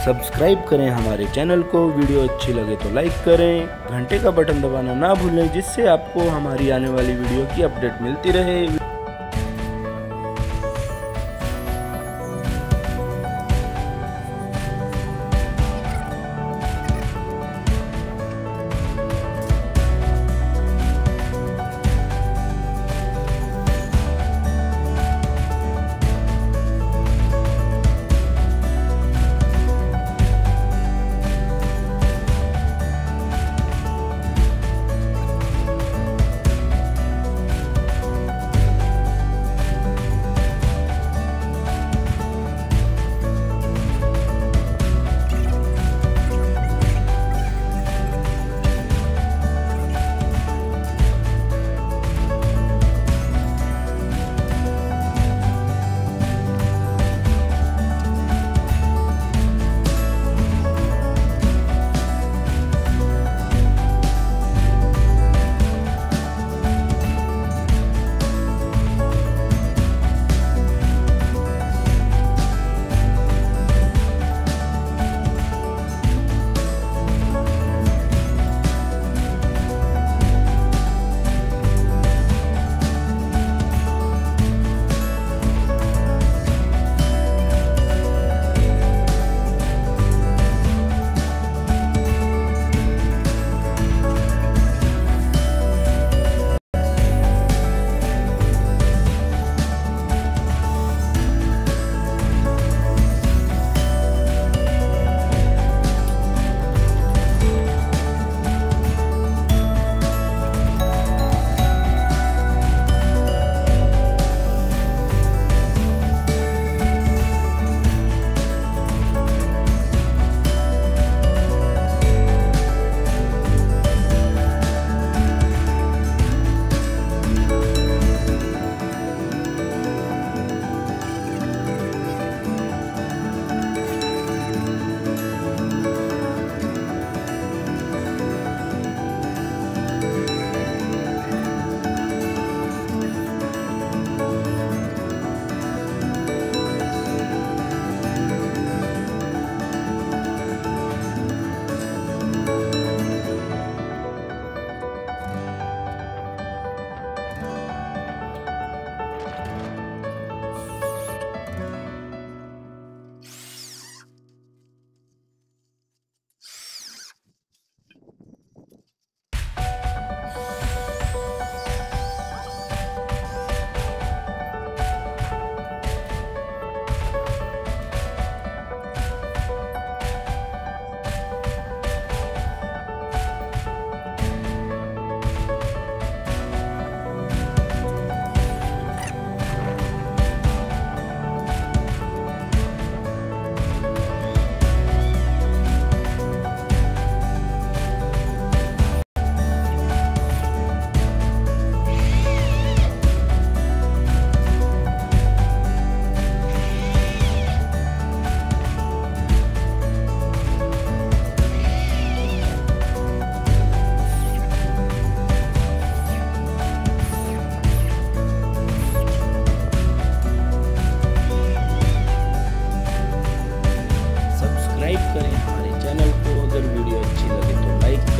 Subscribe करें हमारे channel को। वीडियो अच्छी लगे तो लाइक करें। घंटे का बटन दबाना ना भूलें, जिससे आपको हमारी आने वाली वीडियो की अपडेट मिलती रहे।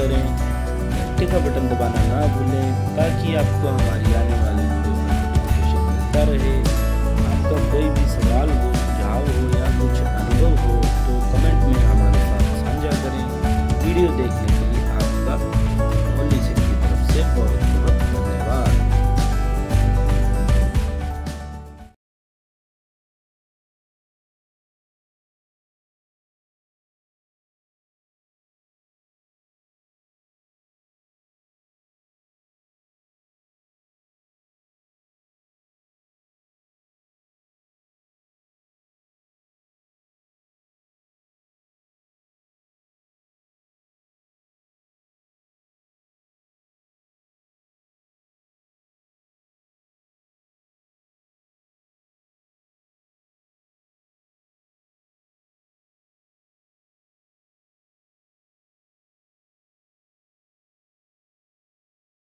करें। घंटे का बटन दबाना ना भूलें, ताकि आपको हमारी आने वाली वीडियो का नोटिफिकेशन मिलता रहे।